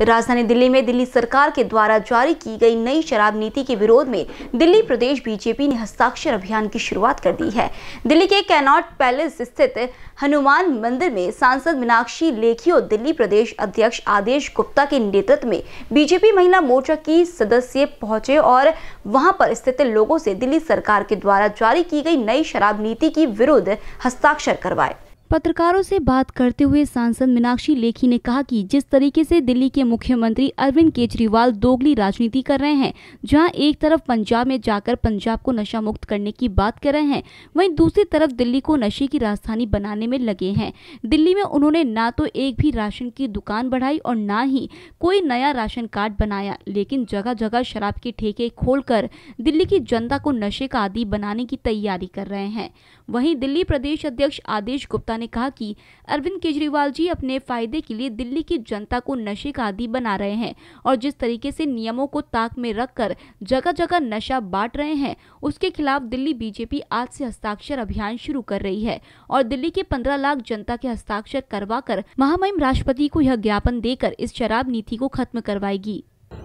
राजधानी दिल्ली में दिल्ली सरकार के द्वारा जारी की गई नई शराब नीति के विरोध में दिल्ली प्रदेश बीजेपी ने हस्ताक्षर अभियान की शुरुआत कर दी है। दिल्ली के कैनॉट पैलेस स्थित हनुमान मंदिर में सांसद मीनाक्षी लेखी और दिल्ली प्रदेश अध्यक्ष आदेश गुप्ता के नेतृत्व में बीजेपी महिला मोर्चा की सदस्य पहुँचे और वहाँ पर स्थित लोगों से दिल्ली सरकार के द्वारा जारी की गई नई शराब नीति की विरुद्ध हस्ताक्षर करवाए। पत्रकारों से बात करते हुए सांसद मीनाक्षी लेखी ने कहा कि जिस तरीके से दिल्ली के मुख्यमंत्री अरविंद केजरीवाल दोगली राजनीति कर रहे हैं, जहाँ एक तरफ़ पंजाब में जाकर पंजाब को नशा मुक्त करने की बात कर रहे हैं, वहीं दूसरी तरफ़ दिल्ली को नशे की राजधानी बनाने में लगे हैं। दिल्ली में उन्होंने ना तो एक भी राशन की दुकान बढ़ाई और ना ही कोई नया राशन कार्ड बनाया, लेकिन जगह जगह शराब के ठेके खोलकर दिल्ली की जनता को नशे का आदि बनाने की तैयारी कर रहे हैं। वहीं दिल्ली प्रदेश अध्यक्ष आदेश गुप्ता ने कहा कि अरविंद केजरीवाल जी अपने फ़ायदे के लिए दिल्ली की जनता को नशे का आदि बना रहे हैं और जिस तरीके से नियमों को ताक में रखकर जगह जगह नशा बांट रहे हैं, उसके खिलाफ दिल्ली बीजेपी आज से हस्ताक्षर अभियान शुरू कर रही है और दिल्ली के पंद्रह लाख जनता के हस्ताक्षर करवाकर महामहिम राष्ट्रपति को यह ज्ञापन देकर इस शराब नीति को खत्म करवाएगी।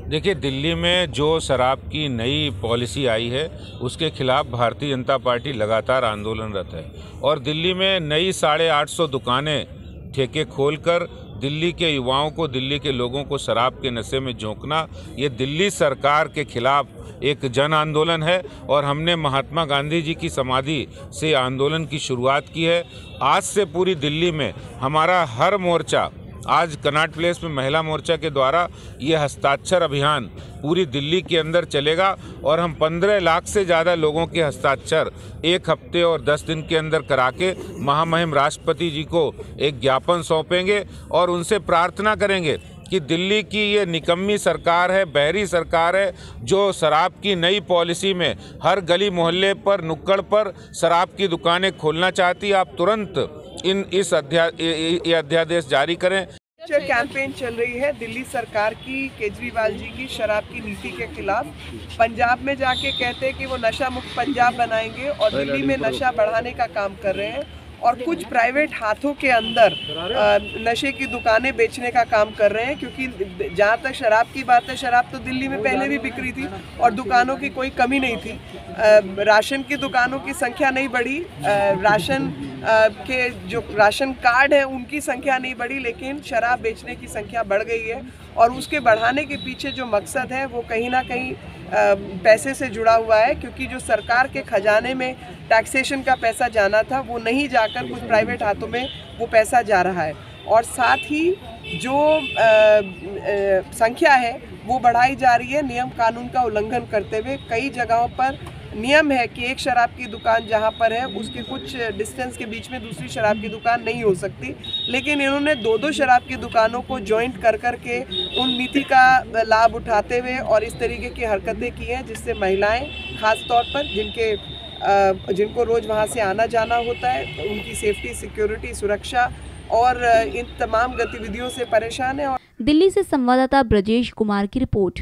देखिए, दिल्ली में जो शराब की नई पॉलिसी आई है, उसके खिलाफ भारतीय जनता पार्टी लगातार आंदोलनरत है। और दिल्ली में नई साढ़े आठ सौ दुकानें ठेके खोलकर दिल्ली के युवाओं को, दिल्ली के लोगों को शराब के नशे में झोंकना, ये दिल्ली सरकार के खिलाफ एक जन आंदोलन है। और हमने महात्मा गांधी जी की समाधि से आंदोलन की शुरुआत की है। आज से पूरी दिल्ली में हमारा हर मोर्चा आज कनाट प्लेस में महिला मोर्चा के द्वारा ये हस्ताक्षर अभियान पूरी दिल्ली के अंदर चलेगा और हम पंद्रह लाख से ज़्यादा लोगों के हस्ताक्षर एक हफ़्ते और दस दिन के अंदर करा के महामहिम राष्ट्रपति जी को एक ज्ञापन सौंपेंगे और उनसे प्रार्थना करेंगे कि दिल्ली की ये निकम्मी सरकार है, बहरी सरकार है, जो शराब की नई पॉलिसी में हर गली मोहल्ले पर, नुक्कड़ पर शराब की दुकानें खोलना चाहती आप तुरंत इन इस अध्या ये अध्यादेश जारी करें। कैंपेन चल रही है दिल्ली सरकार की केजरीवाल जी की शराब की नीति के खिलाफ। पंजाब में जाके कहते हैं कि वो नशा मुक्त पंजाब बनाएँगे और दिल्ली में नशा बढ़ाने का काम कर रहे हैं और कुछ प्राइवेट हाथों के अंदर नशे की दुकानें बेचने का काम कर रहे हैं क्योंकि जहाँ तक शराब की बात है शराब तो दिल्ली में पहले भी बिक रही थी और दुकानों की कोई कमी नहीं थी। राशन की दुकानों की संख्या नहीं बढ़ी। राशन के जो राशन कार्ड है उनकी संख्या नहीं बढ़ी लेकिन शराब बेचने की संख्या बढ़ गई है और उसके बढ़ाने के पीछे जो मकसद है वो कहीं ना कहीं पैसे से जुड़ा हुआ है क्योंकि जो सरकार के खजाने में टैक्सेशन का पैसा जाना था वो नहीं जाकर कुछ प्राइवेट हाथों में वो पैसा जा रहा है। और साथ ही जो आ, आ, संख्या है वो बढ़ाई जा रही है नियम कानून का उल्लंघन करते हुए। कई जगहों पर नियम है कि एक शराब की दुकान जहाँ पर है, उसके कुछ डिस्टेंस के बीच में दूसरी शराब की दुकान नहीं हो सकती। लेकिन इन्होंने दो दो शराब की दुकानों को जॉइंट कर कर के उन नीति का लाभ उठाते हुए और इस तरीके की हरकतें की हैं, जिससे महिलाएँ खास तौर पर जिनके जिनको रोज़ वहाँ से आना जाना होता है उनकी सेफ्टी सिक्योरिटी सुरक्षा और इन तमाम गतिविधियों से परेशान है और दिल्ली से संवाददाता ब्रजेश कुमार की रिपोर्ट।